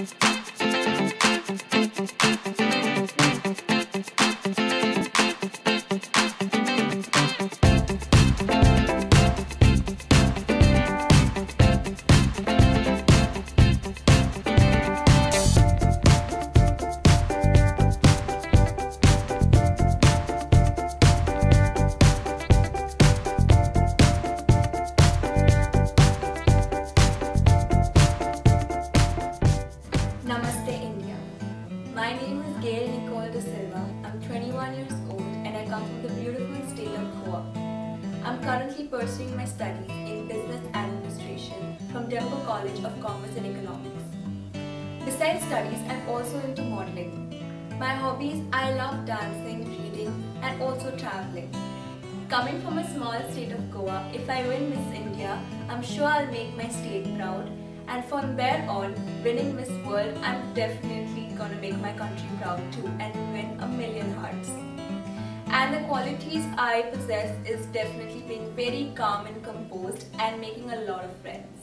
Namaste My name is Gail Nicole Da Silva. I'm 21 years old and I come from the beautiful state of Goa. I'm currently pursuing my studies in business administration from Dempo College of Commerce and Economics. Besides studies, I'm also into modeling. My hobbies I love dancing, reading, and also traveling. Coming from a small state of Goa, if I win Miss India, I'm sure I'll make my state proud. And from there on, winning Miss World, I'm definitely gonna make my country proud too and win a million hearts. And the qualities I possess is definitely being very calm and composed and making a lot of friends.